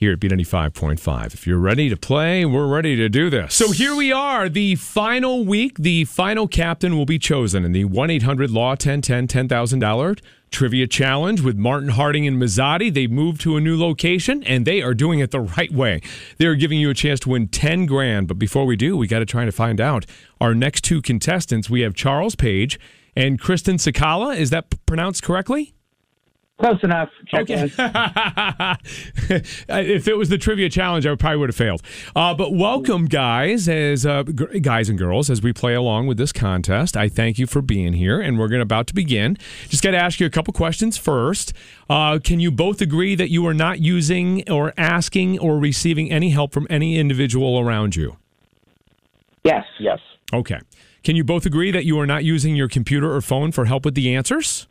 here at B95.5. If you're ready to play, we're ready to do this. So here we are, the final week. The final captain will be chosen in the 1 800 Law 1010 $10,000 trivia challenge with Martin Harding and Mazzotti. They moved to a new location and they are doing it the right way. They're giving you a chance to win 10 grand. But before we do, we got to try to find out our next two contestants. We have Charles Page and Kristen Sakala. Is that pronounced correctly? Close enough. Check Okay. if it was the trivia challenge, I probably would have failed. Uh, but welcome, guys, as uh, g- guys and girls, as we play along with this contest. I thank you for being here, and we're going to about to begin. Just got to ask you a couple questions first. Uh, can you both agree that you are not using or asking or receiving any help from any individual around you? Yes. Yes. Okay. Can you both agree that you are not using your computer or phone for help with the answers?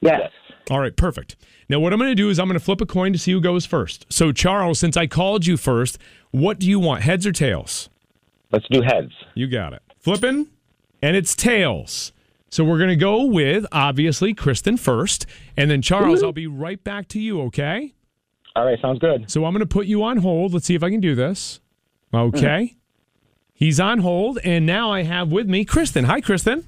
Yes. All right, perfect. Now, what I'm going to do is I'm going to flip a coin to see who goes first. So, Charles, since I called you first, what do you want, heads or tails? Let's do heads. You got it. Flipping, and it's tails. So, we're going to go with, obviously, Kristen first. And then, Charles, mm-hmm. I'll be right back to you, okay? All right, sounds good. So, I'm going to put you on hold. Let's see if I can do this. Okay. Mm-hmm. He's on hold. And now I have with me Kristen. Hi, Kristen.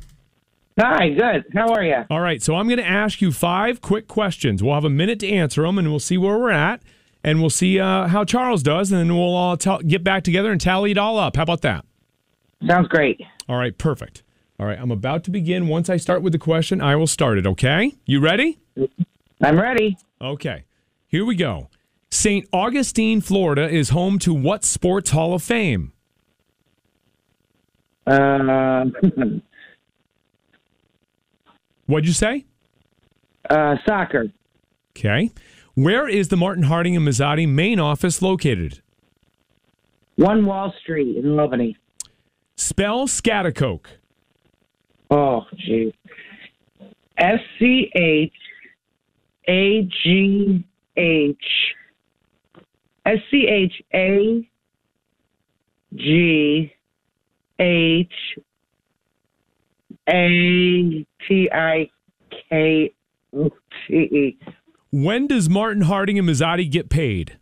Hi. Good. How are you? All right, so I'm going to ask you five quick questions. We'll have a minute to answer them, and we'll see where we're at, and we'll see uh, how Charles does, and then we'll all tell get back together and tally it all up. How about that? Sounds great. All right, perfect. All right, I'm about to begin. Once I start with the question, I will start it. Okay, you ready? I'm ready. Okay, here we go. St. Augustine, Florida, is home to what sports Hall of Fame? Uh, What'd you say? uh, soccer. Okay. Where is the Martin Harding and Mazzotti main office located? One Wall Street in Albany. Spell Schaghticoke. Oh, gee. S C H A G H S C H A G H A T I K O T E. When does Martin Harding and Mazzotti get paid?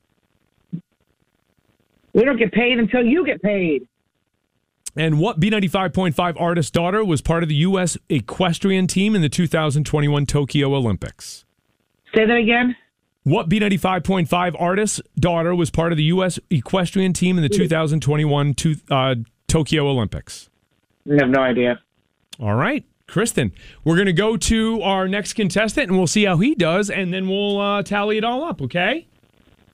We don't get paid until you get paid. And what B95.5 artist daughter was part of the U.S. equestrian team in the 2021 Tokyo Olympics? Say that again. What B95.5 artist daughter was part of the U.S. equestrian team in the 2021 to, uh, Tokyo Olympics? I have no idea. All right, Kristen, we're going to go to our next contestant and we'll see how he does, and then we'll uh, tally it all up, okay?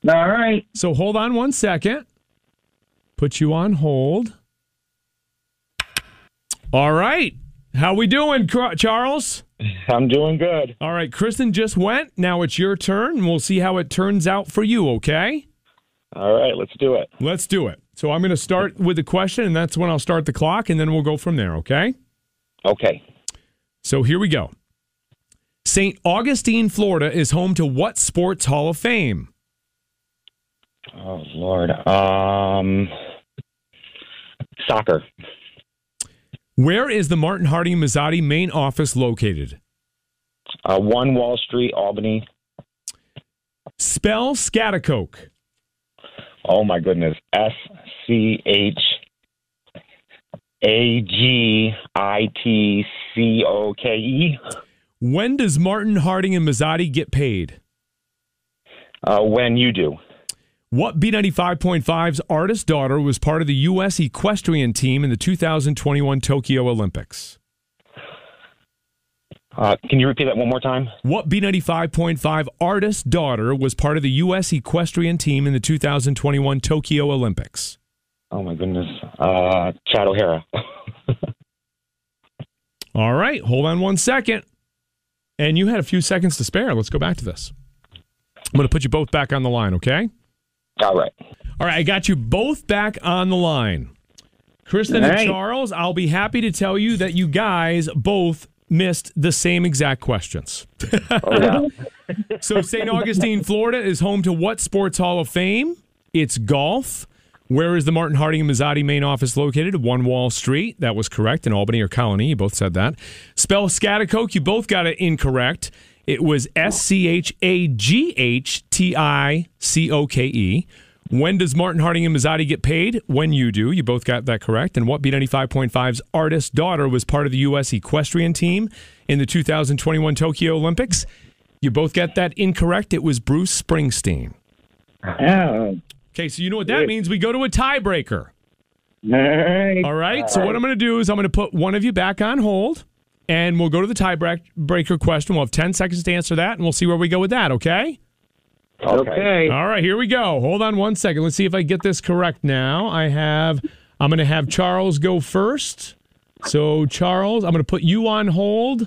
All right. So hold on one second. Put you on hold. All right. How we doing, Charles? I'm doing good. All right, Kristen just went. Now it's your turn, and we'll see how it turns out for you, okay? All right, let's do it. Let's do it. So I'm going to start with the question, and that's when I'll start the clock, and then we'll go from there, okay? Okay. So here we go. St. Augustine, Florida is home to what sports Hall of Fame? Oh Lord. Um, soccer. Where is the Martin Harding Mazzotti main office located? Uh, One Wall Street, Albany. Spell Schaghticoke. Oh my goodness. S C H A G I T C O K E. When does Martin Harding and Mazzotti get paid? Uh, when you do. What B95.5's artist daughter was part of the U.S. equestrian team in the 2021 Tokyo Olympics? Uh, can you repeat that one more time? What B95.5 artist daughter was part of the U.S. equestrian team in the 2021 Tokyo Olympics? Oh my goodness. Uh, Chad O'Hara. All right, hold on one second. And you had a few seconds to spare. Let's go back to this. I'm going to put you both back on the line, okay? All right. All right, I got you both back on the line. Kristen All and. Charles, I'll be happy to tell you that you guys both missed the same exact questions. Oh. So, St. Augustine, Florida is home to what sports hall of fame? It's golf. Where is the Martin Harding and Mazzotti main office located? One Wall Street. That was correct. In Albany or Colonie. You both said that. Spell Schaghticoke. You both got it incorrect. It was S C H A G H T I C O K E. When does Martin Harding and Mazzotti get paid? When you do. You both got that correct. And what B95.5's artist daughter was part of the U.S. equestrian team in the 2021 Tokyo Olympics? You both got that incorrect. It was Bruce Springsteen. Oh. Okay, so you know what that means. We go to a tiebreaker. All right. All right. So what I'm going to do is I'm going to put one of you back on hold, and we'll go to the tiebreaker question. We'll have 10 seconds to answer that, and we'll see where we go with that. Okay. Okay. All right. Here we go. Hold on one second. Let's see if I get this correct. Now I have. I'm going to have Charles go first. So Charles, I'm going to put you on hold.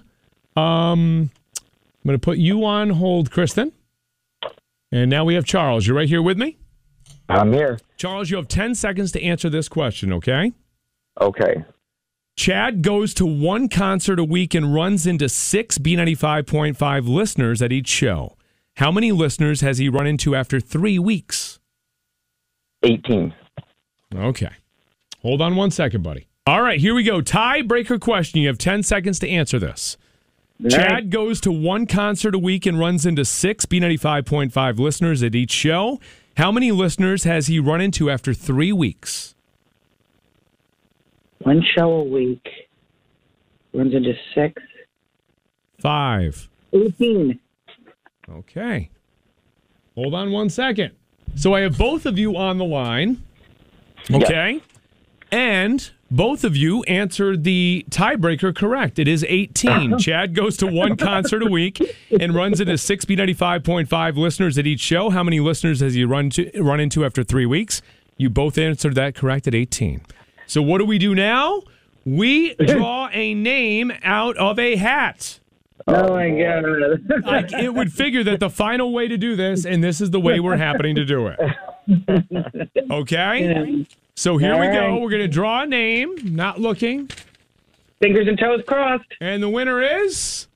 Um, I'm going to put you on hold, Kristen. And now we have Charles. You're right here with me. I'm here. Charles, you have 10 seconds to answer this question. Okay. Okay. Chad goes to one concert a week and runs into six B95.5 listeners at each show. How many listeners has he run into after three weeks? 18. Okay. Hold on one second, buddy. All right, here we go. Tiebreaker question. You have 10 seconds to answer this. Chad goes to one concert a week and runs into six B95.5 listeners at each show. How many listeners has he run into after three weeks? One show a week. Runs into six. Five. 18. Okay. Hold on one second. So I have both of you on the line. Okay. And both of you answered the tiebreaker correct. It is 18. Chad goes to one concert a week and runs into six B95.5 listeners at each show. How many listeners has he run to run into after three weeks? You both answered that correct at 18. So what do we do now? We draw a name out of a hat. Oh, my God. I, it would figure that the final way to do this, and this is the way we're happening to do it. Okay? So here we go. All right. We're going to draw a name, not looking. Fingers and toes crossed. And the winner is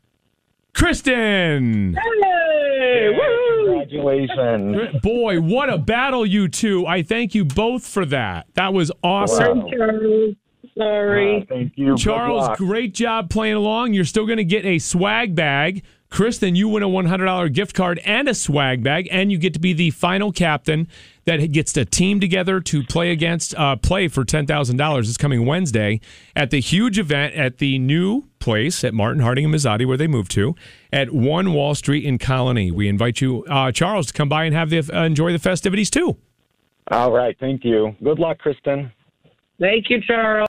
Kristen. Hey! Woo! Congratulations. Boy, what a battle, you two. I thank you both for that. That was awesome. Wow. Sorry. Uh, thank you. Charles, great job playing along. You're still going to get a swag bag. Kristen, you win a $100 gift card and a swag bag, and you get to be the final captain that gets to team together to play against, uh, play for $10,000 this coming Wednesday at the huge event at the new place at Martin Harding and Mazzotti, where they moved to, at 1 Wall Street in Colonie. We invite you, uh, Charles, to come by and have the, uh, enjoy the festivities too. All right. Thank you. Good luck, Kristen. Thank you, Charles.